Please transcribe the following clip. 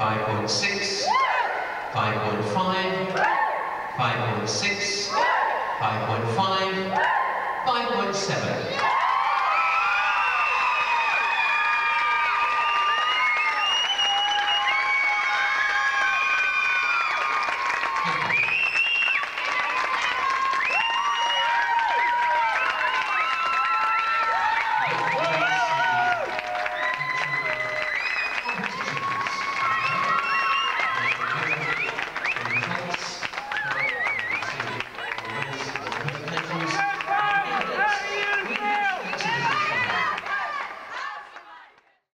5.6, 5.5, 5.6, 5.5, 5.7.